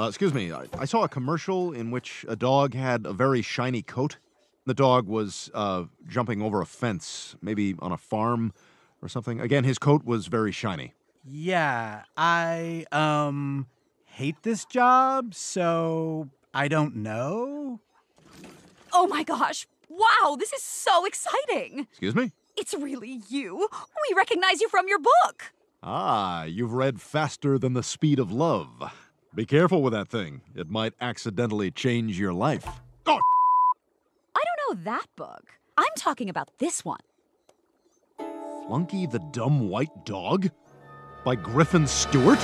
Uh, excuse me, I, I saw a commercial in which a dog had a very shiny coat. The dog was uh, jumping over a fence, maybe on a farm or something. Again, his coat was very shiny. Yeah, I, um, hate this job, so I don't know. Oh my gosh. Wow, this is so exciting. Excuse me? It's really you. We recognize you from your book. Ah, you've read Faster Than the Speed of Love. Be careful with that thing. It might accidentally change your life. Oh, I don't know that book. I'm talking about this one. Flunky the Dumb White Dog? By Griffin Stewart?